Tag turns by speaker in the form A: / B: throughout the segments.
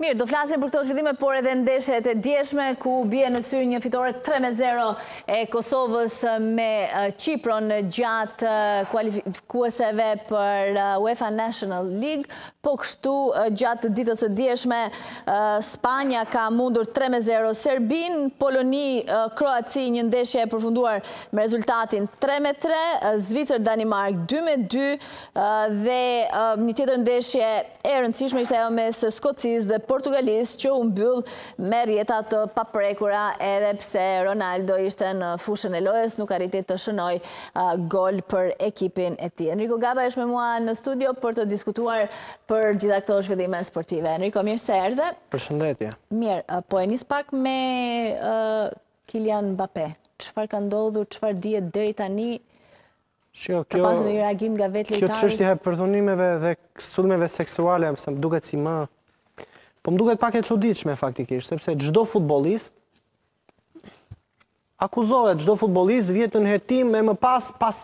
A: Mirë, do flasim për këto zhvillime, por edhe ndeshjet e djeshme, ku bie në sy një fitore 3-0 e Kosovës me Qipron gjatë kualifikueseve për UEFA National League, po kështu gjatë ditës së djeshme, Spanja ka mundur 3-0 Serbinë, Poloni, Kroaci një ndeshje e përfunduar me rezultatin 3-3, Zvicër, Danimark 2-2, dhe një tjetër ndeshje e rëndësishme ishte ajo mes Skocisë dhe Portugalisë që u mbyll me rrjeta të paprekura edhe pse Ronaldo ishte në fushën e lojës nuk arriti të shënojë gol për ekipin e tij. Enrico Gaba është me mua në studio për të diskutuar për gjitha këto zhvillime sportive. Enrico, mirë se erdhe.
B: Përshëndetje.
A: Mirë, po e nis pak me Kylian Mbappe. Çfarë ka ndodhur, çfarë dihet deri tani Ka pasur ndonjë reagim nga vetë lojtarët?
B: Kjo çështja e përthunimeve dhe sulmeve seksuale, më duket si më po më duket pak e çuditshme faktikisht, sepse çdo futbollist akuzohet, çdo futbollist vihet nën hetim e më pas pas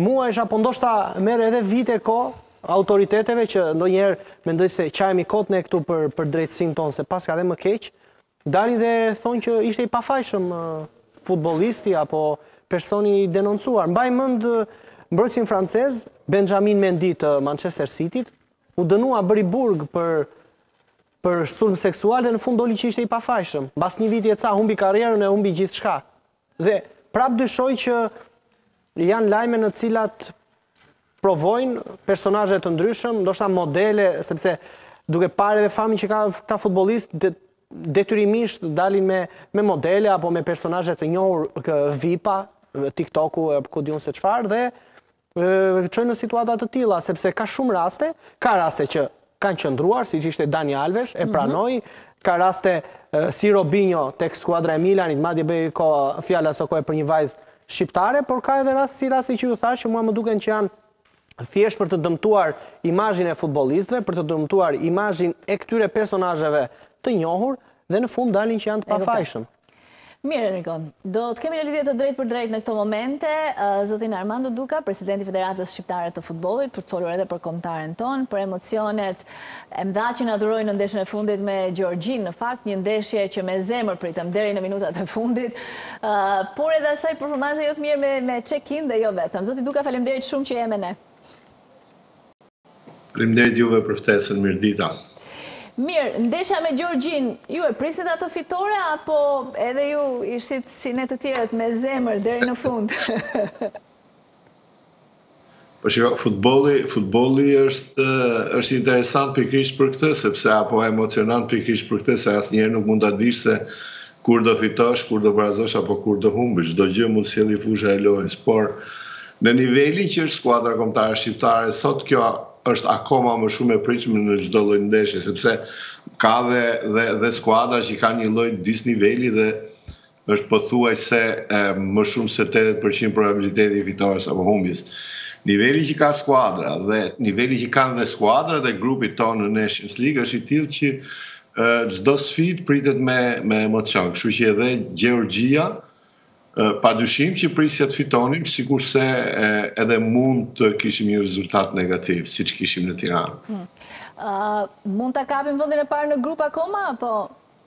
B: muajsh apo ndoshta merr edhe vite kohë autoriteteve që ndonjëherë mendoj se qahemi kot ne këtu për për drejtësinë tonë se paska edhe më keq, Dalin dhe thonë që ishte i pafajshëm futbollisti apo personi i denoncuar. Mbaj mend mbrojtësin francez Benjamin Mendy të Manchester City-t, u dënua bëri burg për për sulm seksual dhe në fund doli që ishte i pafajshëm. Mbas një viti e ca humbi karrierën e humbi gjithçka. Dhe prap dyshoj që janë lajme në cilat provojnë personazhe të ndryshëm, ndoshta modele, sepse duke parë edhe famën që kanë këta futbollistë detyrimisht dalin me me modele apo me personazhe të njohur VIP-a, TikTok-u apo ku di unë se çfarë dhe çojnë në situata të tilla, sepse ka shumë raste, ka raste që kanë qëndruar, siç ishte Dani Alves, e pranoj, ka raste si Robinho, tek skuadra e Milanit, madje bëhej fjalë asokohe për një vajzë shqiptare, por ka edhe raste si rasti që ju thashë që mua më duken që janë thjesht për të dëmtuar imazhin e futbollistëve, për të dëmtuar imazhin e këtyre personazheve të njohur, dhe në fund dalin që janë të pafajshëm.
A: Mirë, Enrico. Do të kemi në lidhje të drejtpërdrejtë në këto momente, zotin Armando Duka, presidenti i Federatës Shqiptare të Futbollit, për të folur edhe për kombëtaren tonë, për emocionet e mëdha që na dhuroi në ndeshën e fundit me Gjeorgjinë, në fakt një ndeshje që me zemër pritëm deri në minutat e fundit, por edhe asaj performance jo të mirë me Çekinë dhe jo vetëm. Zoti Duka, faleminderit shumë që je me ne.
C: Faleminderit juve për ftesën, mirëdita.
A: Mirë, ndeshja me Gjorgjinë, ju e prisnit atë fitore apo edhe ju ishit si ne të tjerët me zemër deri në fund?
C: Po shiko, futbolli, futbolli është është interesant pikërisht për këtë, sepse apo emocionant pikërisht për këtë se asnjëherë nuk mund ta dish se Kur do fitosh, kur do barazosh apo kur do humbësh, çdo gjë mund të sjellë fusha e lojës, por në nivelin që është skuadra kombëtare shqiptare sot kjo është akoma më shumë e pritshme në çdo lloj ndeshje, sepse ka dhe dhe dhe skuadra që kanë një lloj disniveli dhe është pothuajse më shumë se 80% probabiliteti i fitores apo humbjes. Niveli që ka skuadra dhe niveli që kanë dhe skuadrat e grupit tonë në Nations League është i tillë që Çdo sfidë pritet me me emocion, kështu që edhe Gjeorgjia pa dyshim që prisja të fitonim, sikurse edhe mund të kishim një rezultat negativ, siç kishim në Tiranë. Hmm.
A: mund ta kapim vendin e parë në grup akoma apo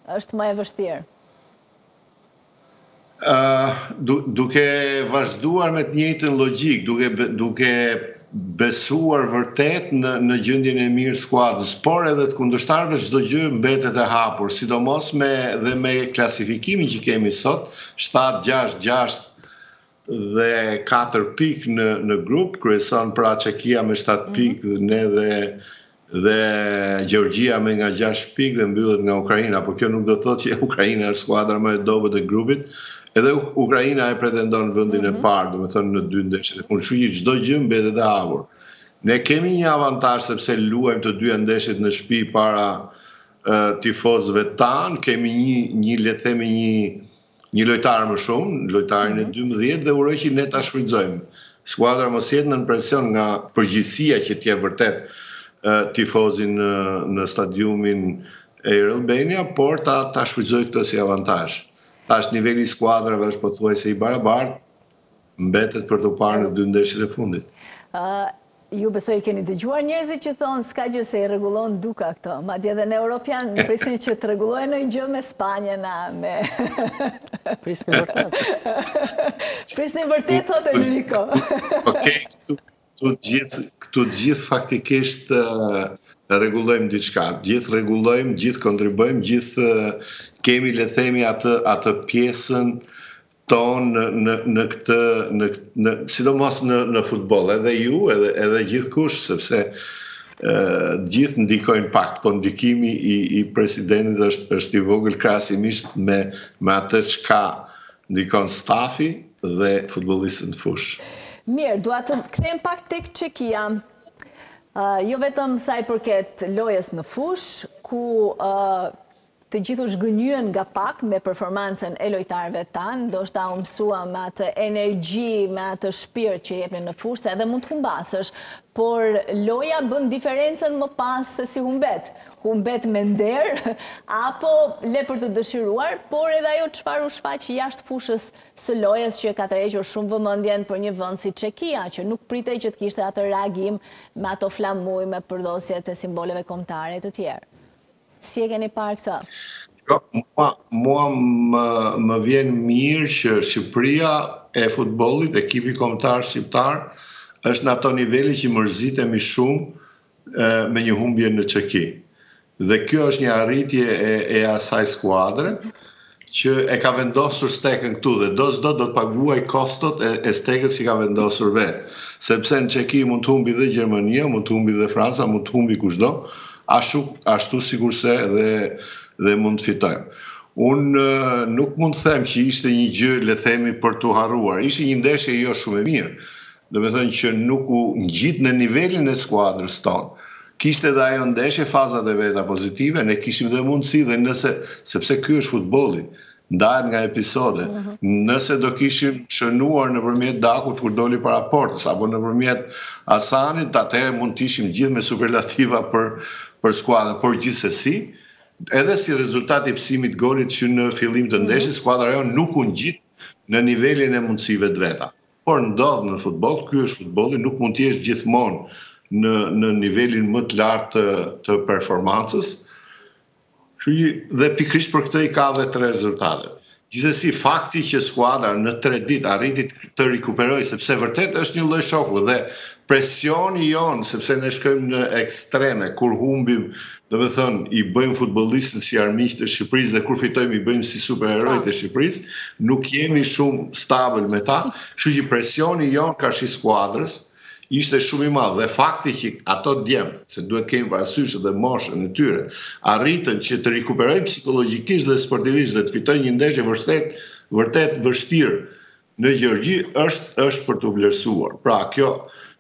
A: është më e vështirë?
C: duke vazhduar me të njëjtën logjikë, duke duke besuar vërtet në në gjendjen e mirë të skuadrës, por edhe të kundërshtarëve çdo gjë mbetet e hapur, sidomos me dhe me klasifikimin që kemi sot, 7-6-6 dhe katër pikë në në grup, kryeson pra Çekia me 7 mhm. pikë dhe ne dhe dhe Gjeorgjia me nga 6 pikë dhe mbyllet nga Ukraina, por kjo nuk do të thotë që Ukraina është skuadra më e dobët e grupit. Edhe Ukraina e pretendon vendin mm -hmm. e mhm. parë, domethënë në dy ndeshjet e fundit, kështu që çdo gjë mbetet e hapur. Ne kemi një avantazh sepse luajmë të dyja ndeshjet në shtëpi para tifozëve tanë, kemi një një le të themi një Një lojtar më shumë, lojtarin e 12 mhm. dhe uroj që ne ta shfrytëzojmë. Skuadra mos jetë nën presion nga përgjegjësia që të jep vërtet tifozi në, në stadiumin e Air Albania, por ta ta shfrytëzojë këtë si avantazh. Tash niveli i skuadrave është pothuajse i barabartë. Mbetet për të parë në dy ndeshjet e fundit.
A: Ju besoj i keni dëgjuar njerëzit që thonë s'ka gjë se i rregullon Duka këto. Madje edhe në Europian prisni që të rregullojë një gjë me Spanjën a me
B: Prisni vërtet.
A: Prisni vërtet thotë Enrico.
C: Okej, këtu të gjithë, këtu të gjithë faktikisht rregullojmë diçka. Gjithë rregullojmë, gjithë kontribuojmë, gjithë kemi le të themi atë atë pjesën ton në në në këtë në në sidomos në në futboll edhe ju edhe edhe gjithkush sepse të gjithë ndikojnë pak po ndikimi i i presidentit është është i vogël krahasimisht me me atë çka ndikon stafi dhe futbollistët në fushë.
A: Mirë, dua të kthehem pak tek Çekia. Uh, jo vetëm sa i përket lojës në fush, ku uh, Të gjithë u zhgënjyen nga pak me performancën e lojtarëve tanë, ndoshta u mësuam me atë energji, me atë shpirt që jepnin në fushë, se edhe mund të humbasësh, por loja bën diferencën më pas se si humbet. Humbet me nder, apo le për të dëshiruar, por edhe ajo çfarë u shfaq jashtë fushës së lojës që e ka tërhequr shumë vëmendjen për një vend si Çekia, që nuk pritej që të kishte atë reagim me ato flamuj, me përdhosjet e simboleve kombëtare e të tjerë. Si e keni parë këtë?
C: Jo, mua, mua më, më vjen mirë që Shqipëria e futbollit, ekipi kombëtar shqiptar, është në ato nivele që mërzitemi shumë me një humbje në Çeki. Dhe kjo është një arritje e, e asaj skuadre, që e ka vendosur stekën këtu dhe do s'do do të paguaj kostot e, e stekës që ka vendosur vetë. Sepse në Çeki mund të humbi dhe Gjermania, mund të humbi dhe Franca, mund të humbi kushdo, ashtu, ashtu si kurse dhe, dhe mund të fitojmë. Unë nuk mund të them që ishte një gjë, le themi, për t'u harruar. Ishte një ndeshje jo shumë e mirë. Domethënë që nuk u ngjit në nivelin e skuadrës tonë. Kishte dhe ajo ndeshje fazat e veta pozitive, ne kishim dhe mundësi dhe nëse, sepse ky është futbolli, ndahet nga episode. Mhm. Nëse do kishim shënuar nëpërmjet Dakut kur doli para portës apo nëpërmjet Asanit, atëherë mund të ishim gjithë me superlativa për për skuadrën, por gjithsesi edhe si rezultat i pësimit golit që në fillim të mhm. ndeshjes skuadra jonë nuk u ngjit në nivelin e mundësive të veta. Por ndodh në futboll, ky është futbolli, nuk mund të jesh gjithmonë në në nivelin më të lartë të, të performancës. Kështu që dhe pikërisht për këtë i ka dhe tre rezultate. Gjithsesi fakti që skuadra në tre ditë arriti të rikuperojë sepse vërtet është një lloj shoku dhe Presioni jonë, sepse ne shkojmë në ekstreme, kur humbim, domethënë, i bëjmë futbollistët si armiqtë e Shqipërisë dhe kur fitojmë i bëjmë si superherojtë e Shqipërisë, nuk jemi shumë stabël me ta, kështu që presioni jonë karshi skuadrës ishte shumë i madh dhe fakti që ato djem, se duhet të kemi parasysh edhe moshën e tyre, arritën që të rikuperojnë psikologjikisht dhe sportivisht dhe të fitojnë një ndeshje vërtet vërtet vështirë Në Gjeorgji është është për t'u vlerësuar. Pra kjo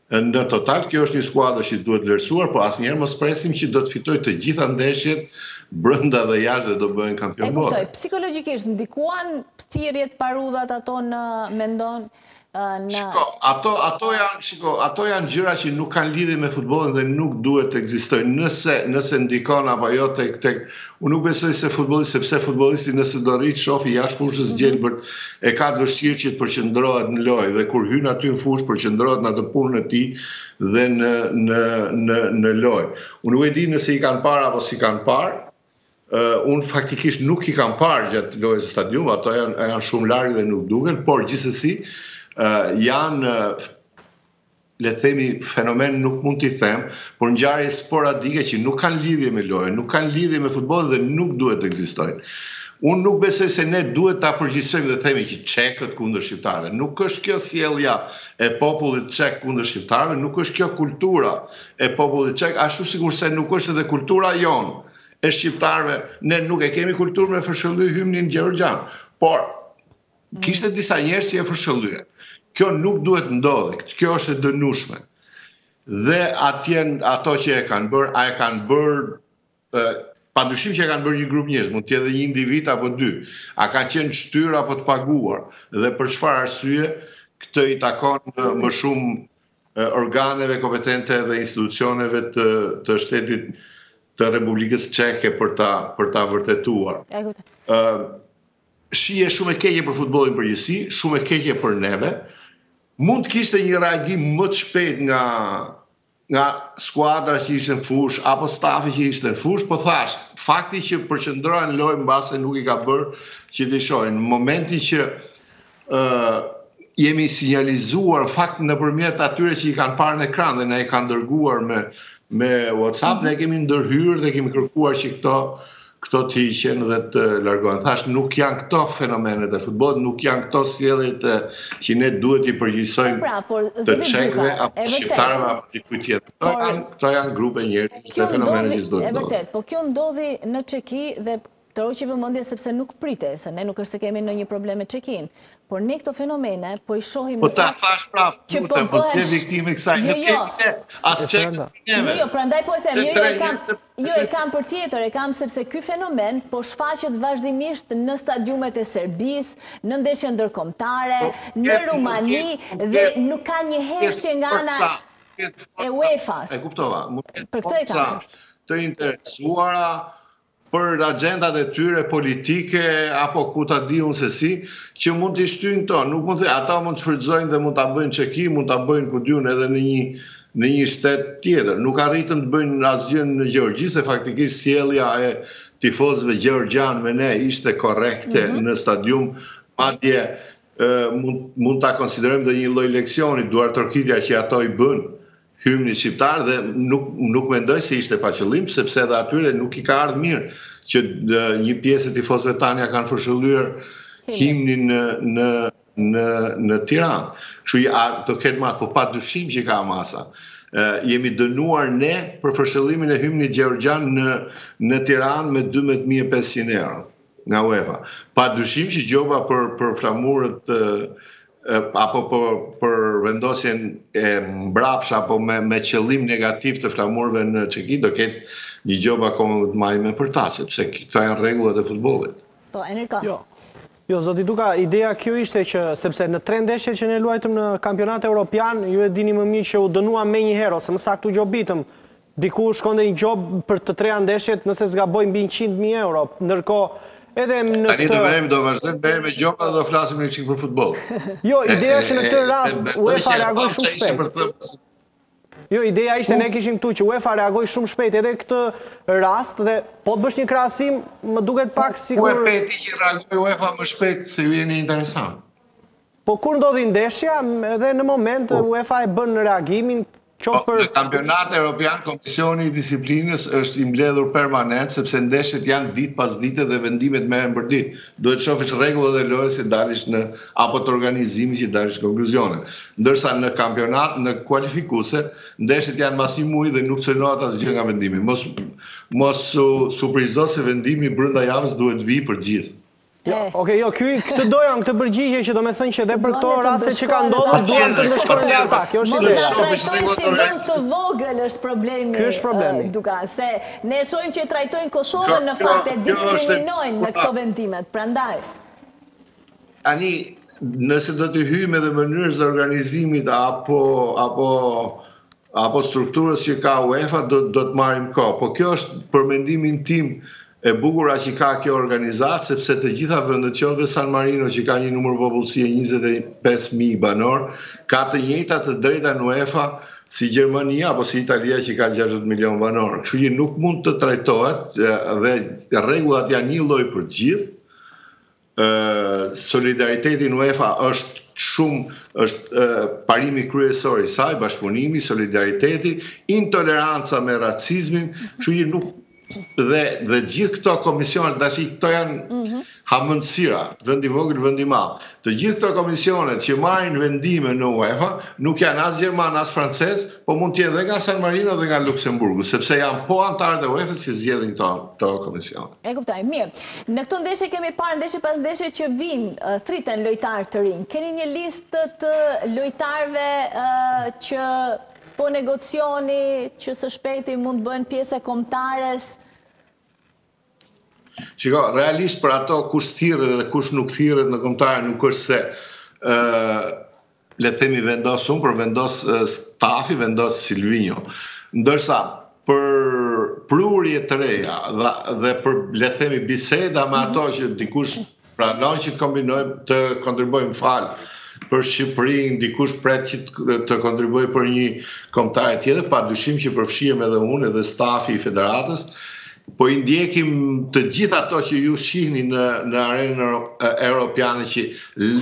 C: në total kjo është një skuadër që duhet vlerësuar, por asnjëherë mos presim që do të fitojë të gjitha ndeshjet brenda dhe jashtë dhe do bëhen kampion bote.
A: E kuptoj, psikologjikisht ndikuan thirrjet parullat ato mendon?
C: Shiko, ato ato janë, shiko, ato janë gjëra që nuk kanë lidhje me futbollin dhe nuk duhet të ekzistojnë. Nëse nëse ndikon apo jo tek tek Unë nuk besoj se futbollisti, sepse futbollisti nëse do rri të shohë jashtë fushës mhm. së gjelbër, e ka të vështirë që të përqëndrohet në lojë, dhe kur hyn aty në fushë, përqëndrohet në atë punën e tij dhe në, në, në, në lojë. Unë nuk e di nëse i kanë parë apo s'i kanë parë, Uh, unë faktikisht nuk i kam parë gjatë lojës se stadium, ato janë, janë shumë larg dhe nuk duken, por gjithsesi uh, janë uh, le të themi, fenomen nuk mund t'i them, por ngjarje sporadike që nuk kanë lidhje me lojën, nuk kanë lidhje me futbollin dhe nuk duhet të ekzistojnë. Unë nuk besoj se ne duhet ta përgjithësojmë dhe themi që çekët kundër shqiptarëve. Nuk është kjo sjellja e popullit çek kundër shqiptarëve, nuk është kjo kultura e popullit çek, ashtu sikurse nuk është edhe kultura jonë e shqiptarëve. Ne nuk e kemi kulturë me fërshëlly hymnin gjeorgjian. Por Kishte disa njerëz që e fërshëllyen. Kjo nuk duhet të ndodhë, kjo është e dënueshme. Dhe atje ato që e kanë bërë, a e kanë bërë pa dyshim që e kanë bërë një grup njerëzish, mund të jetë dhe një individ apo dy. A kanë qenë të shtyrë apo të paguar dhe për çfarë arsye këto i takon më shumë organeve kompetente dhe institucioneve të të shtetit të Republikës Çeke për ta për ta vërtetuar. Shije shumë e keqe për futbollin në përgjithësi, shumë e keqe për neve. Mund të kishte një reagim më të shpejt nga nga skuadra që ishte në fushë, apo stafi që ishte në fushë, po thashë, fakti që përqëndrohen në lojë mbase nuk i ka bërë që t'i shohin. Në momentin që jemi sinjalizuar në fakt nëpërmjet atyre që i kanë parë në ekran dhe na i kanë dërguar me me WhatsApp mhm. ne kemi ndërhyrë dhe kemi kërkuar që këto këto të hiqen dhe të largohen. Thashë nuk janë këto fenomenet e futbollit, nuk janë këto sjelljet që ne duhet t'i përgjithësojmë
A: pra, por,
C: të çekëve apo shqiptarëve apo të kujt tjetër. Këto janë këto janë grupe njerëzish, këto fenomene që s'duhet.
A: E vërtetë, po kjo ndodhi në Çeki dhe Tërhoqi vëmendje sepse nuk pritej, se ne nuk është se kemi ndonjë problem me Çekinë, por ne këto fenomene po i shohim
C: në fakt që po bëhen
A: Jo, jo, jo, jo, prandaj po e them, jo, jo, e kam, jo, e kam për tjetër, e kam sepse ky fenomen po shfaqet vazhdimisht në stadiumet e Serbisë, në ndeshje ndërkombëtare, në Rumani dhe nuk ka një heshtje nga ana e UEFA-s. Për këtë e kam.
C: për agjendat e tyre politike apo ku ta di unë se si, që mund t'i shtyjnë këto. Nuk mund të ata mund të shfrytëzojnë dhe mund ta bëjnë në Çeki, mund ta bëjnë ku di unë edhe në një në një shtet tjetër. Nuk arritën të bëjnë asgjë në Gjeorgji, se faktikisht sjellja e tifozëve gjeorgjian me ne ishte korrekte mhm. në stadium, madje mund mund ta konsiderojmë dhe një lloj leksioni duartrokitja që ato i bën hymnit shqiptar dhe nuk nuk mendoj se ishte pa qëllim sepse edhe atyre nuk i ka ardhë mirë që një pjesë e tifozëve tanë ia kanë fërshëllyer himnin në në në në Tiranë. Kështu që do ketë masa, po pa dyshim që i ka masa. Ë jemi dënuar ne për fërshëllimin e hymnit gjeorgjian në në Tiranë me 12500 euro. nga UEFA. Pa dyshim që gjoba për për flamurët apo për për vendosjen e mbrapshtë apo me me qëllim negativ të flamurëve në Çeki do ketë një gjobë akoma më të majme për ta, sepse këto janë rregullat e futbollit.
A: Po, Enrika.
B: Jo. Jo, zoti Duka, ideja këtu ishte që, sepse në tre ndeshje që ne luajtëm në kampionat europian, ju e dini më mirë që u dënuam menjëherë, ose më saktë u gjobitëm, Diku shkonte një gjobë për të treja ndeshjet, nëse s'gaboj mbi njëqind mijë euro. Ndërkohë, edhe në
C: këtë Tani do merremi, do vazhdojmë merremi me gjoba dhe do flasim një çik për futboll.
B: Jo, ideja është që në këtë rast UEFA reagoi shumë shpejt. Jo, ideja ishte ne kishim këtu që UEFA reagoi shumë shpejt edhe këtë rast dhe po të bësh një krahasim, më duket pak sikur Ku
C: e pe ti që reagoi UEFA më shpejt se ju jeni interesant.
B: Po kur ndodhi ndeshja, edhe në moment UEFA e bën reagimin,
C: Po, për në kampionat europian Komisioni i Disiplinës është i mbledhur permanent sepse ndeshjet janë ditë pas dite dhe vendimet merren për ditë. Duhet të shohësh rregullat e lojës që të dalësh në apo të organizimit që të dalësh në konkluzione. Ndërsa në kampionat, në kualifikuese, ndeshjet janë mas një muaji dhe nuk cenohet asgjë nga vendimi. Mos mos u surprizo se vendimi brenda javës duhet të vijë për të gjithë.
B: Jo, eh. ok, jo, ky, këtë doja, këtë përgjigje që do me thënë që dhe për këto raste që ka ndodhur, duhet të ndëshkohen dhe ata, kjo është ideja.
A: Mos na trajtojnë si vend të vogël është problemi.
B: Kjo është problemi.
A: Eh, Duka, se ne shohim që e trajtojnë Kosovën në fakt e diskriminojnë në këto vendimet, prandaj.
C: Tani, nëse do t'i hyjmë edhe mënyrës dhe organizimit apo, apo, apo strukturës që ka UEFA do do të marrim kohë. Po kjo është për mendimin tim e bukura që ka kjo organizatë, sepse të gjitha vendet qoftë dhe San Marino që ka një numër popullsie 25000 banorë, ka të njëjta të drejta në UEFA si Gjermania apo si Italia që ka 60 milion banorë. Kështu që nuk mund të trajtohet dhe rregullat janë një lloj për të gjithë. solidariteti në UEFA është shumë është parimi kryesor i saj, bashkëpunimi, solidariteti, intoleranca me racizmin, që i nuk dhe dhe gjithë këto komisione tashi këto janë mm -hmm. hamendësira, vendi vogël, vendi i madh. Të gjithë këto komisione që marrin vendime në UEFA nuk janë as gjerman as francez, Po mund të jenë dhe nga San Marino dhe nga Luksemburgu, sepse janë po anëtarët e UEFA-s që zgjedhin këto këto komisione.
A: E kuptoj. Mirë. Në këto ndeshje kemi parë ndeshje pas ndeshje që vijnë, thirren lojtarë të rinj. Keni një listë të lojtarëve që po negocioni që së shpejti mund të bëhen pjesë e kombëtares?
C: Shiko, realisht për ato kush thirret dhe kush nuk thirret në kombëtare nuk është se le të themi vendos unë, por vendos stafi, vendos Silvinjo. Ndërsa për prurje të reja dhe, dhe për le të themi biseda me ato që dikush Pranon që të kombinojmë, të kontribuojmë fal për Shqipërinë, dikush pret që të kontribuojë për një kombëtare tjetër, pa dyshim që përfshihem edhe unë edhe stafi i federatës. Po i ndjekim të gjithë ato që ju shihni në në arenën europiane që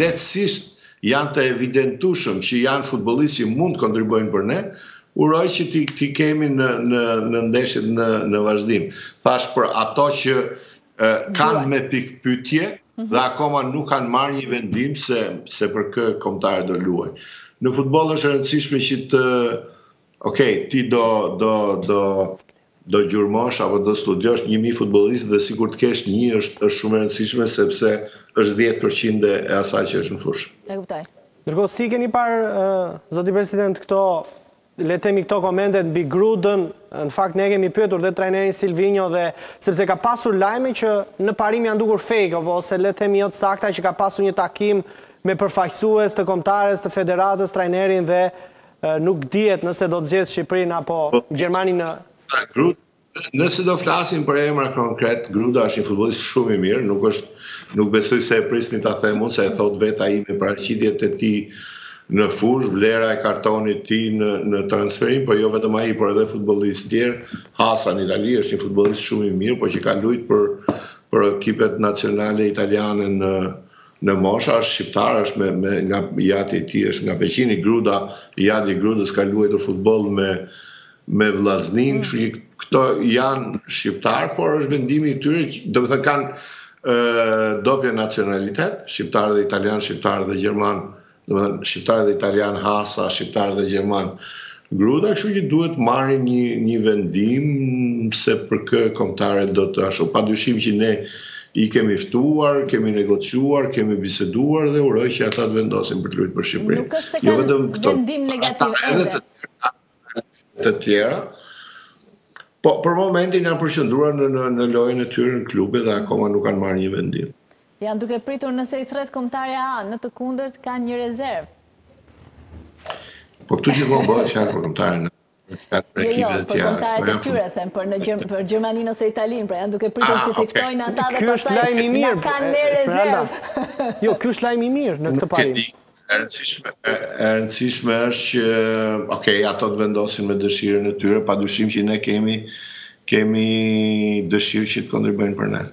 C: lehtësisht janë të evidentueshëm që janë futbollistë që mund të kontribuojnë për ne. Uroj që t'i, t'i kemi në në në ndeshjet në në vazhdim. Thashë për ato që kanë me pikëpyetje mhm. dhe akoma nuk kanë marrë një vendim se, se për kë kombëtare do luajnë. Në futboll është e rëndësishme që të, ok, ti do, do, do, do gjurmosh apo do studiosh një mijë futbollistë dhe sikur të kesh një është, është shumë e rëndësishme sepse është 10% e asaj që është në fushë.
A: E kuptoj.
B: Ndërkohë, si i keni parë, uh, zoti president, këto Le të themi këto komentet mbi Grudën, në fakt ne e kemi pyetur dhe trajnerin Silvinjo dhe sepse ka pasur lajme që në parim janë dukur fake ose le të themi jo të sakta që ka pasur një takim me përfaqësues të Kombëtares, të Federatës, trajnerin dhe nuk dihet nëse do të zgjedhë Shqipërinë apo Gjermaninë në
C: Nëse do flasim për emra konkretë, Gruda është një futbollist shumë i mirë, nuk është nuk besoj se e prisni ta them unë se e thotë vetë ai me paraqitjet e tij në fushë, vlera e kartonit tij në në transferim, por jo vetëm ai, por edhe futbollistë tjerë. Hasa në Itali është një futbollist shumë i mirë, por që ka luajtur për për ekipet nacionale italiane në në mosha është shqiptar, është me, me nga i ati i tij është nga Peqini, Gruda, i ati i Grudës ka luajtur futboll me me Vllazninë, kështu që këto janë shqiptarë, por është vendimi i tyre, do të thonë kanë ë dopio nacionalitet, shqiptarë dhe italianë, shqiptarë dhe gjermanë, do të thonë shqiptarë dhe italianë Hasa, shqiptarë dhe gjermanë Gruda, kështu që duhet marrin një një vendim se për kë kombëtare do të ashtu. Pa dyshim që ne i kemi ftuar, kemi negociuar, kemi biseduar dhe uroj që ata të vendosin për të luajtur për Shqipërinë.
A: Nuk është se jo vetëm këto. Vendim negativ edhe.
C: të tjera. Po për momentin janë përqendruar në në, në lojën e tyre në klube dhe akoma nuk kanë marrë një vendim.
A: Janë duke pritur nëse i thërret kombëtarja A, në të kundërt kanë një rezervë.
C: Po këtu gjithmonë bëhet fjalë për kombëtaren A.
A: Jo, jo, për kombëtarët e tyre them, për në Gjerm për Gjermaninë ose Italinë, pra janë duke pritur ah, që t'i ftojnë ata dhe pastaj na kanë në rezervë.
B: Jo, ky është lajm i mirë në këtë parim.
C: E rëndësishme, e, e rëndësishme është që, ok, ato të vendosin me dëshirën e tyre, pa dyshim që ne kemi, kemi dëshirë që të kontribuojnë për ne.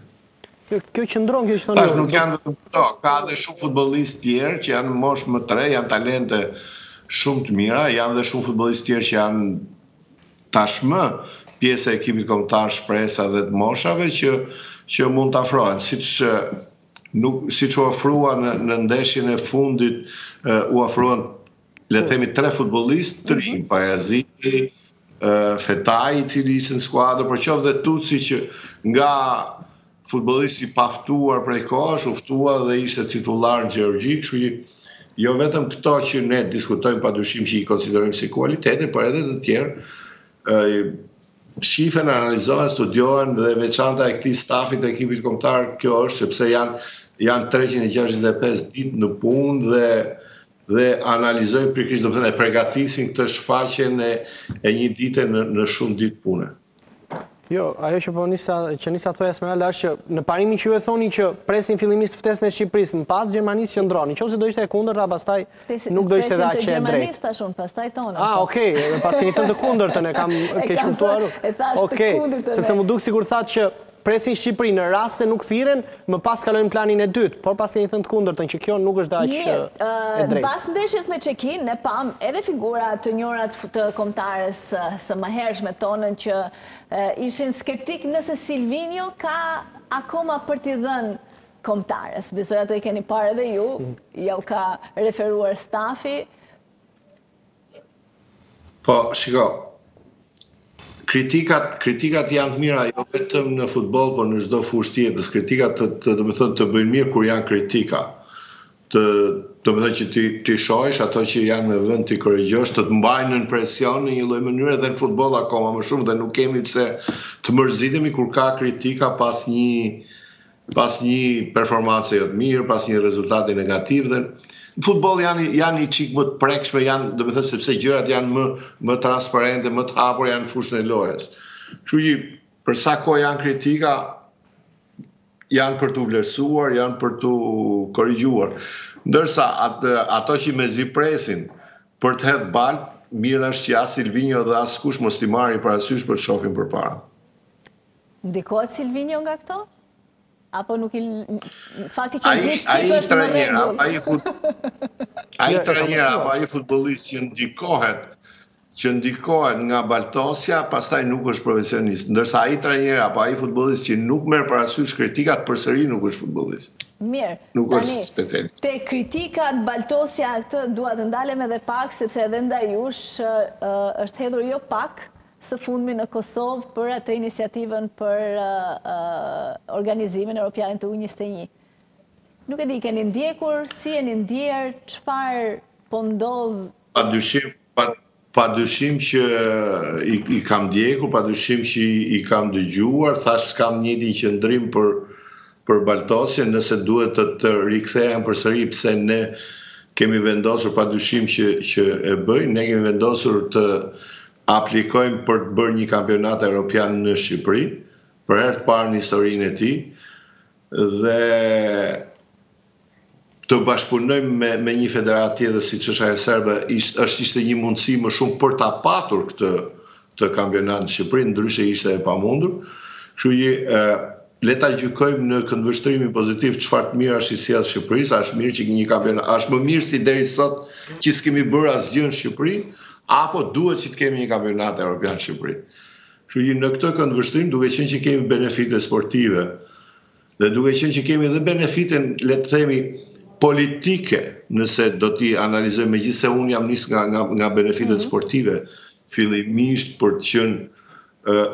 B: Kjo, kjo qëndron, kjo që thonë...
C: Tash nuk janë vetëm këto, ka dhe shumë futbolistë tjerë që janë moshë më të re, janë talente shumë të mira, janë dhe shumë futbolistë tjerë që janë tashmë pjesë e ekipit kombëtar shpresa dhe të moshave që, që mund të afrohen, siç Nuk, siç u afrua në, në ndeshjen e fundit, u afruan, le të themi, tre futbolistë, tri, mm -hmm. Pajaziti, Feta, i cili ishte në skuadrë, por qoftë dhe Tuci që nga futbollist i paftuar prej kohësh, u ftua dhe ishte titullar në Gjeorgji, kështu që jo vetëm këto që ne diskutojmë pa dyshim që i konsiderojmë si kualitete, por edhe të tjerë, Shifen, analizohen, studiohen dhe veçanta e këtij stafit të ekipit kombëtar kjo është sepse janë janë 365 ditë në punë dhe dhe analizojnë pikërisht domethënë e përgatisin këtë shfaqjen e e një dite në në shumë ditë pune.
B: Jo, ajo që po nisa që nisa ta thoja Esmeralda është që në parimin që ju e thoni që presin fillimisht ftesën e Shqipërisë, më pas Gjermanisë qëndron. Në qoftë se do ishte e kundërta, pastaj Nuk do ishte dhe aq e drejtë. Presin të
A: Gjermanisë të shumë, pastaj tonën.
B: A, okej, paskeni thënë të kundërtën, e kam keqkuptuar unë.
A: E thashë të kundërtën.
B: Sepse m'u duk sikur thatë që presin Shqipërinë, në rast se nuk thirren, më pas kalojnë planin e dytë, por paskeni thënë të kundërtën që kjo nuk është dhe aq e drejtë.
A: Mirë, pas ndeshjes me Çekinë, ne pamë edhe figura të njohura të kombëtares së mëhershme tonën që ishin skeptikë nëse Silvinjo ka akoma për t'i dhënë Kombëtares. Besoj ato i keni parë edhe ju, jua ka referuar stafi.
C: Po, shiko, kritikat, kritikat janë të mira jo vetëm në futboll, por në çdo fushë tjetër. Kritikat të, domethënë, të bëjnë mirë kur janë kritika. Domethënë që ti t'i shohësh ato që janë në vend t'i korrigjosh, të të mbajnë nën presion në një lloj mënyre dhe në futboll akoma më shumë dhe nuk kemi pse të mërzitemi kur ka kritika pas një pas një performance jo të mirë, pas një rezultati negativ dhe në futboll janë janë një çik më të prekshme, janë, domethënë sepse gjërat janë më më transparente, më të hapura janë në fushën e lojës. Kështu që për sa kohë janë kritika janë për t'u vlerësuar, janë për t'u korrigjuar. Ndërsa atë, ato që mezi presin për të hedh baltë, mirë është që as Silvinjo dhe askush mos t'i marrë parasysh por të shohin përpara.
A: Ndikohet Silvinjo nga këto? Apo nuk i... Fakti që s'di shqip është në regull.
C: Ai trajner, apo ai futbollist që ndikohet, që ndikohet nga baltosja, pastaj nuk është profesionist. Ndërsa ai trajner, apo ai futbollist që nuk merr parasysh kritikat, përsëri nuk është futbollist.
A: Mirë,
C: tani,
A: te kritikat baltosja këtu dua të ndalem edhe pak, sepse edhe ndaj jush është hedhur jo pak, Së fundmi në Kosovë për atë iniciativën për organizimin e Europianit të U njëzet e një. Nuk e di, keni ndjekur, si jeni ndjerë, çfarë po ndodh?
C: Pa dyshim, pa dyshim që i kam ndjekur, pa dyshim që i kam dëgjuar, thashë kam të njëjtin qëndrim për për baltosjen, nëse duhet të të rikthehem përsëri, pse ne kemi vendosur pa dyshim që, që e bëjmë, ne kemi vendosur të Aplikojmë për të bërë një kampionat europian në Shqipëri, për herë të parë në historinë e tij dhe të bashkëpunojmë me me një federatë tjetër siç është ajo serbe, është ishte një mundësi më shumë për ta patur këtë kampionat në Shqipëri, ndryshe ishte e pamundur. Kështu që le ta gjykojmë në këndvështrimin pozitiv çfarë të mirash i sjell Shqipërisë, a është mirë që një kampionat, a është më mirë si deri sot që s'kemi bërë asgjë në Shqipëri, apo duhet që të kemi një kampionat europian në Shqipëri. Kështu që në këtë këndvështrim duke qenë që kemi benefite sportive dhe duke qenë që kemi edhe benefite, le të themi, politike, nëse do t'i analizojmë, megjithëse unë jam nisur nga, nga, nga benefitet mm -hmm. sportive, fillimisht për të qenë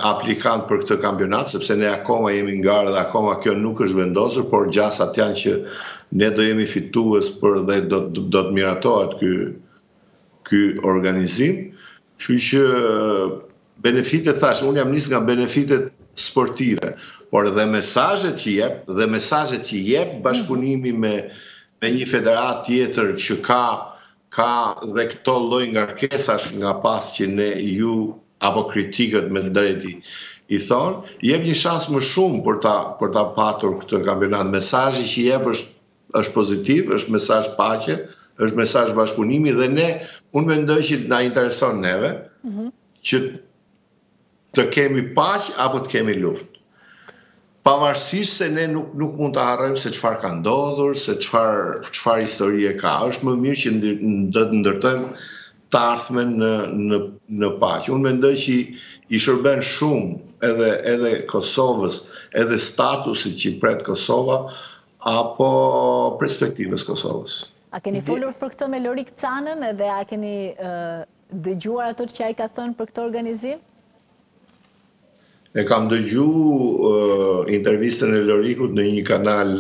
C: aplikant për këtë kampionat, sepse ne akoma jemi në garë dhe akoma kjo nuk është vendosur, por gjasat janë që ne do jemi fitues për dhe do, do të miratohet ky, ky organizim. Kështu që benefitet thashë, unë jam nis nga benefitet sportive, por edhe mesazhet që jep dhe mesazhet që jep bashkëpunimi me me një federatë tjetër që ka ka dhe këto lloj ngarkesash nga pas që ne ju apo kritikët me të drejtë i thonë, jep një shans më shumë për ta për ta patur këtë kampionat. Mesazhi që jep është është pozitiv, është mesazh paqe, është mesazh bashkëpunimi dhe ne unë mendoj që na intereson neve mm -hmm. që Të kemi paqe apo të kemi luftë. Pavarësisht se ne nuk nuk mund ta harrojmë se çfarë ka ndodhur, se çfarë çfarë historie ka, është më mirë që të ndërtojmë të ardhmen në në në paqe. Unë mendoj që i shërben shumë edhe edhe Kosovës, edhe statusit që pret Kosova apo perspektivës Kosovës.
A: A keni folur për këtë me Lorik Canën edhe a keni Dëgjuar atë që ai ka thënë për këtë organizim?
C: E kam dëgju intervistën e Lorikut në një kanal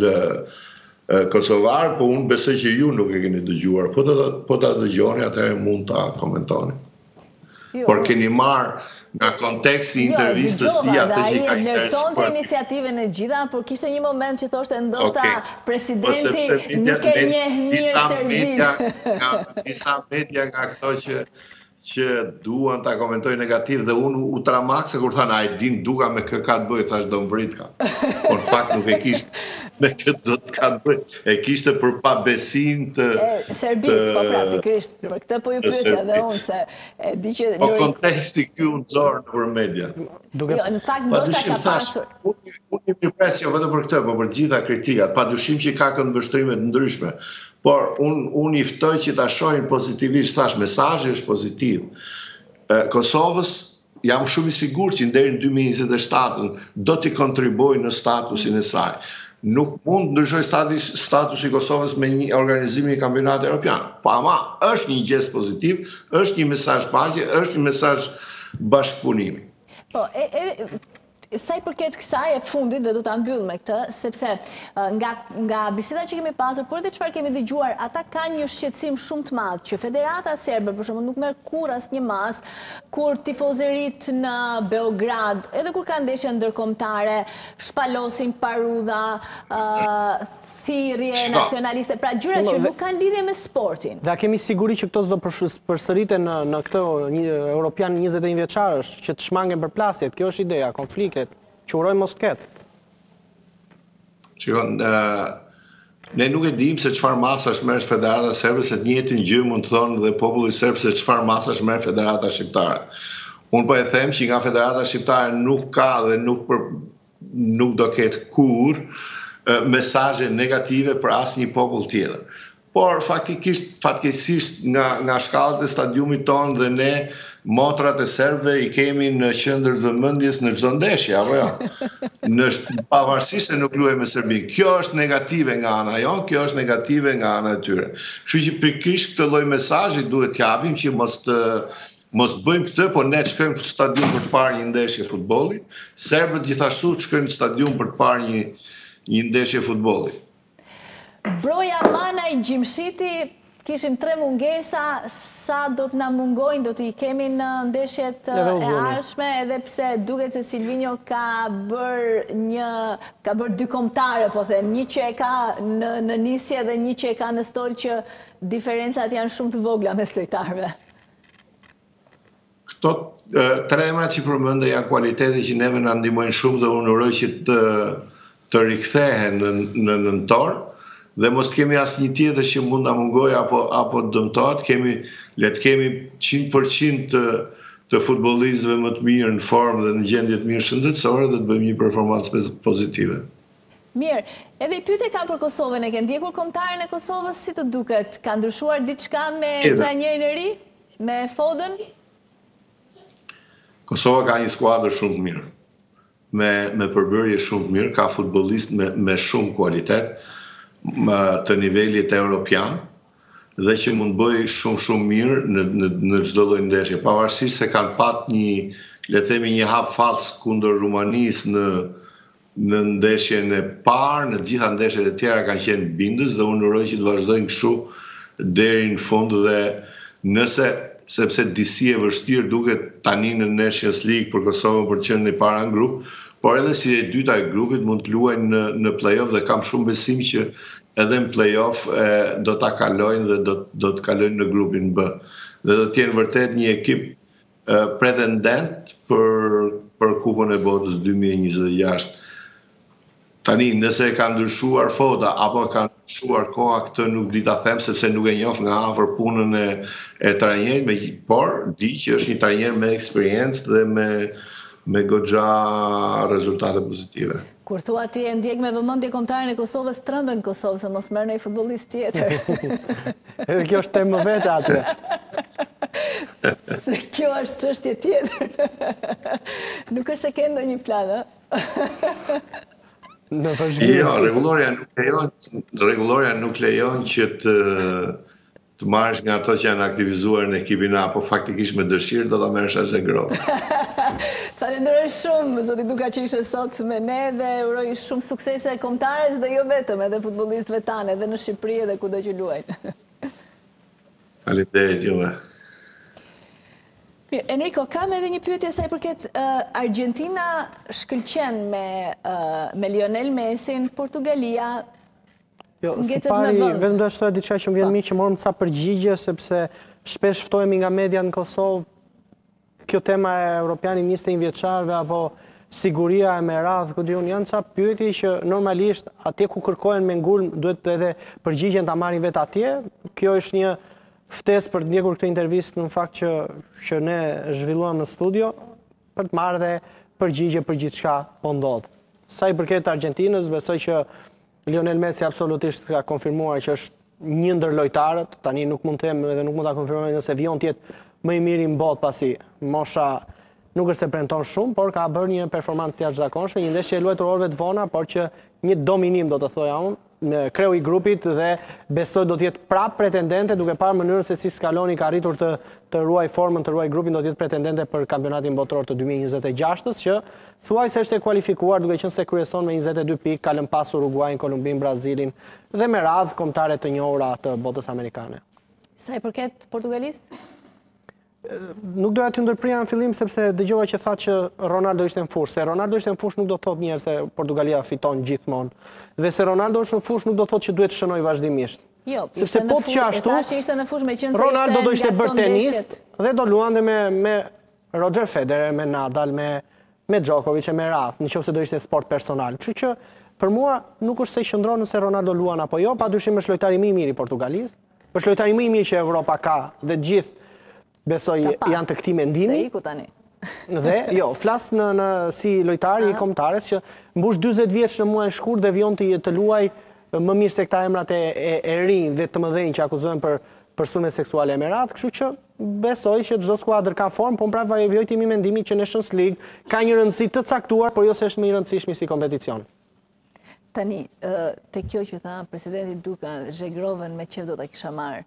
C: Kosovar, po unë besoj që ju nuk e keni dëgjuar. Po ta, po ta dëgjoni, atëherë mund ta komentoni. Jo, Por keni marrë, Nga konteksti i jo, intervistës
A: ti atë që ka interesuar. Ai vlerësonte iniciativën e të gjitha, por kishte një moment që thoshte ndoshta okay. presidenti po nuk e njeh mirë Serbinë.
C: Nga disa media nga këto që që duan ta komentojnë negativ dhe unë u tremba se kur thanë a e di Duka me kë ka të bëjë, thashë do më vritka. Por në fakt nuk e kishte me kë do të ka të bëjë. E kishte për pabesinë të
A: Serbisë, po pra pikërisht për këtë po ju pyesja dhe unë se E di që
C: po konteksti ky u nxor nëpër media.
A: Jo, në fakt ndoshta ka pasur.
C: Unë mirëpres jo vetëm për këtë, por për të gjitha kritikat, pa dyshim që ka këndvështrime të ndryshme. Por unë unë i ftoj që ta shohin pozitivisht, thashë mesazhi është pozitiv. Kosovës jam shumë i sigurt që deri në 2027 do t'i kontribuojë në statusin e saj. Nuk mund të ndryshojë status, statusi i Kosovës me një organizim kampionati Europian. Po ama është një gjest pozitiv, është një mesazh paqe, është një mesazh bashkëpunimi.
A: Po, e, e, sa i përket kësaj e fundit dhe do ta mbyll me këtë, sepse nga nga biseda që kemi pasur, por edhe çfarë kemi dëgjuar, ata kanë një shqetësim shumë të madh që Federata Serbe për shembull nuk merr kurrë asnjë masë kur tifozeritë në Beograd, edhe kur ka ndeshje ndërkombëtare, shpalosin parulla, thirrje nacionaliste, pra gjëra që nuk kanë lidhje me sportin.
B: Dhe a kemi siguri që këto s'do përsëriten në këtë Europian njëzet e një vjeçarësh, që të shmangen përplasjet, kjo është ideja, konfliktet, që urojmë mos të ketë.
C: Shiko, Ne nuk e dimë se çfarë masash merr Federata Serbe se të njëjtën gjë mund të thonë dhe populli serb se çfarë masash merr Federata Shqiptare. Unë po e them që nga Federata Shqiptare nuk ka dhe nuk për, nuk do ketë kurrë mesazhe negative për asnjë popull tjetër. Por faktikisht fatkeqësisht nga nga shkallët e stadiumit tonë dhe ne Motrat e serbëve i kemi në qendër vëmendjes në çdo ndeshje, apo jo? Në pavarësisht se nuk luajmë me Serbinë. Kjo është negative nga ana jonë, kjo është negative nga ana e tyre. Kështu që pikërisht këtë lloj mesazhi duhet të japim që mos të mos bëjmë këtë, por ne shkojmë në stadium për të parë një ndeshje futbolli. Serbët gjithashtu shkojnë në stadium për të parë një një ndeshje futbolli.
A: Broja Manaj Gjimshiti kishim tre mungesa, sa do të na mungojnë, do t'i kemi në ndeshjet e ardhshme, edhe pse duket se Silvinjo ka bërë një, ka bërë dy kombëtare, po them, një që e ka në nisje dhe një që e ka në stol që diferencat janë shumë të vogla mes lojtarëve.
C: Këto tre emra që përmende janë kualitete që neve na ndihmojnë shumë dhe unë uroj që të, të rikthehen në, në nëntor dhe mos të kemi asnjë tjetër që mund na mungojë apo, apo të dëmtohet, kemi, le të kemi 100% të, të futbolistëve më të mirë në formë dhe në gjendje të mirë shëndetësore dhe të bëjmë një performancë pozitive.
A: Mirë, edhe një pyetje kam për Kosovën, e ke ndjekur kombëtaren e Kosovës si të duket? Ka ndryshuar diçka me trajnerin e ri? Me Foden?
C: Kosova ka një skuadër shumë të mirë. Me me përbërje shumë të mirë, ka futbollistë me me shumë kualitet të nivelit europian dhe që mund bëjë shumë shumë mirë në në në çdo lloj ndeshje, pavarësisht se kanë pat një le të themi një hap fals kundër Rumanisë në Në ndeshjen e parë, në të gjitha ndeshjet e tjera kanë qenë bindës dhe unë uroj që të vazhdojnë kështu deri në fund dhe nëse sepse disi e vështirë duket tani në Nations League për Kosovën për të qenë e para në grup, por edhe si e dyta e grupit mund të luajnë në në play-off dhe kam shumë besim që edhe në play-off e, do ta kalojnë dhe do do të kalojnë në grupin B. Dhe do të jenë vërtet një ekip pretendent për kupën e botës 2026. Tani, nëse ka ndryshuar Foda, apo ka ndryshuar koha këtë nuk di ta them, sepse nuk e njoh nga afër punën e trajnerit, me gjithë por, di që është një trajner me eksperiencë dhe me goxha rezultate pozitive.
A: Kur thua ti e ndjek me vëmendje kombëtaren e Kosovës tremben në Kosovë se mos merr ndonjë futbollist tjetër.
B: Edhe kjo është temë më vete atje.
A: Se kjo është çështje tjetër. Nuk është se ke ndonjë plan, ë?
B: Në vazhdim.
C: Jo, rregullorja nuk lejon, rregullorja nuk lejon që të Të marrësh nga ato që janë aktivizuar në ekipin A, po faktikisht me dëshirë do ta merrje Zhegrovën.
A: Falenderoj shumë zoti Duka që ishe sot me ne dhe uroj shumë suksese kombëtares dhe jo vetëm, edhe futbollistëve tanë, edhe në Shqipëri edhe kudo që luajnë.
C: Faleminderit juve.
A: Mirë, Enrico, kam edhe një pyetje sa i përket Argentina shkëlqen me Lionel Messin, Portugalia
B: Jo, së pari, vetëm do e shtoja diçka që më vjen mirë që morëm ca përgjigje, sepse shpesh ftojemi nga media në Kosovë, kjo tema e Europiani i 21 vjeçarëve, apo siguria e me radhë, këtë unë janë ca pyetje që normalisht atje ku kërkojnë me ngulm, duhet edhe përgjigjen ta marrin vetë atje, kjo është një ftesë për të ndjekur këtë intervistë në fakt që, që ne zhvilluam në studio, për të marrë dhe përgjigje për gjithçka po ndodh. Sa i përket Argentinës, besoj që Lionel Messi absolutisht ka konfirmuar që është një ndër lojtarët, tani nuk mund të them edhe nuk mund ta konfirmoj nëse vijon të jetë më i miri në botë pasi mosha nuk është se premton shumë, por ka bërë një performancë të jashtëzakonshme, një ndeshje e luajtur orëve të vona, por që një dominim do të thoja unë kreu i grupit dhe besoj do të jetë prap pretendente duke parë mënyrën se si Scaloni ka arritur të ruajë formën, të ruajë grupin, do të jetë pretendente për kampionatin botëror të 2026-s që Thuajse është e kualifikuar duke qenë se kryeson me njëzet e dy pikë, ka lënë pas Uruguajin, Kolumbinë, Brazilin dhe me radhë kombëtare të njohura të botës amerikane.
A: Sa i përket Portugalisë?
B: Nuk doja t'ju ndërprija në fillim sepse dëgjova që tha që Ronaldo ishte në fushë. Se Ronaldo ishte në fushë nuk do të thotë njëherë se Portugalia fiton gjithmonë. Dhe se Ronaldo është në fushë nuk do të thotë që duhet të shënojë vazhdimisht.
A: Jo, sepse po të qe ashtu,
B: Ronaldo do ishte bërë tenist dhe do luante me Roger Federer me Nadal me me Djokovic e me radhë, në qoftë se do ishte sport personal. Kështu që për mua nuk është se qëndron nëse Ronaldo luan apo jo, pa dyshim është lojtari më i mirë i Portugalisë, është lojtari më i mirë që Evropa ka dhe të gjithë besoj janë të këtij mendimi.
A: Se iku tani.
B: Dhe, jo, flas në, në si lojtari i kombëtares që mbush 20 vjeç në muajin shkurt dhe vijon të, të luajë më mirë se këta emrat e, e, e rinj dhe të mëdhenj që akuzohen për për sulme seksuale e me radhë, kështu që Besoj që çdo skuadër ka formë, po unë prapë vij te mendimi që Nations League ka një rëndësi të caktuar, por jo se është më i rëndësishmi si kompeticion.
A: Tani, te kjo që tha presidenti Duka, Zhegrovën me qejf do ta kisha marë,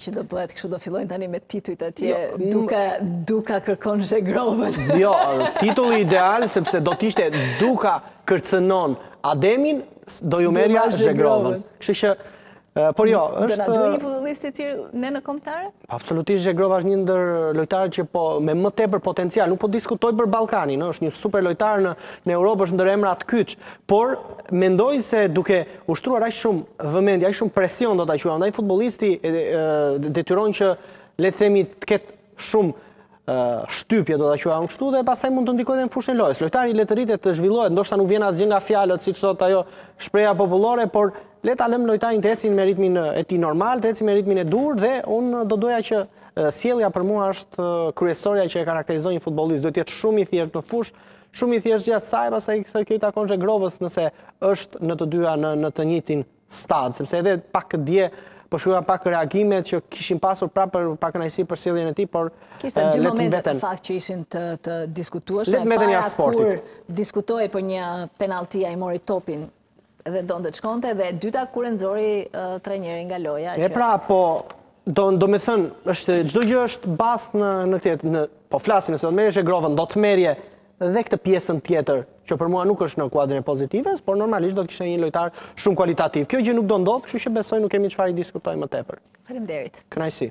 A: që do bëhet kështu do fillojnë tani me titujt atje, jo, Duka, Duka kërkon Zhegrovën.
B: Jo, titulli ideal, sepse do t'ishte Duka kërcënon Ademin, do ju merrja Zhegrovën. Kështu që Por jo,
A: është... Dhe na duhet një futbollist i tillë ne në kombëtare?
B: Absolutisht Zhegrova është një ndër lojtarët që po me më tepër potencial, nuk po diskutoj për Ballkanin, është një super lojtar në në Europë, është ndër emrat kyç, por mendoj se duke ushtruar aq shumë vëmendje, aq shumë presion do ta quaja, ndaj futbollisti detyron që le të themi të ketë shumë shtypje do ta quaja kështu dhe pastaj mund të ndikojë dhe në fushën e lojës. Lojtari le të rritet të zhvillohet, ndoshta nuk vjen asgjë nga fjalët siç thotë ajo shprehja popullore, por le ta lëmë lojtarin të ecë me ritmin e tij normal, të ecë me ritmin e duhur dhe unë do doja që sjellja për mua është kryesorja që e karakterizon një futbollist, duhet të jetë shumë i thjeshtë në fushë, shumë i thjeshtë jashtë saj, pastaj kjo i takon Zhegrovës nëse është në të dyja në në të njëjtin stad, sepse edhe pak dje po shkruaja pak reagimet që kishin pasur pra për pakënaqësi për sjelljen e tij, por
A: le të mbeten, kishte dy momente në fakt që ishin të të diskutueshme. Le të mbeten të sportit. Kur diskutoi për një penallti ai mori topin dhe donte të shkonte dhe e dyta kur e nxori trajneri nga loja.
B: E pra po domethënë, është çdo gjë është bast në në këtë që po flasim, nëse do të merrje Zhegrovën, do të merrje dhe këtë pjesën tjetër që për mua nuk është në kuadrin e pozitives, por normalisht do të kishe një lojtar shumë kualitativ. Kjo gjë nuk do ndodhë, kështu që besoj nuk kemi çfarë të diskutojmë më tepër.
A: Faleminderit.
B: Kënaqësi.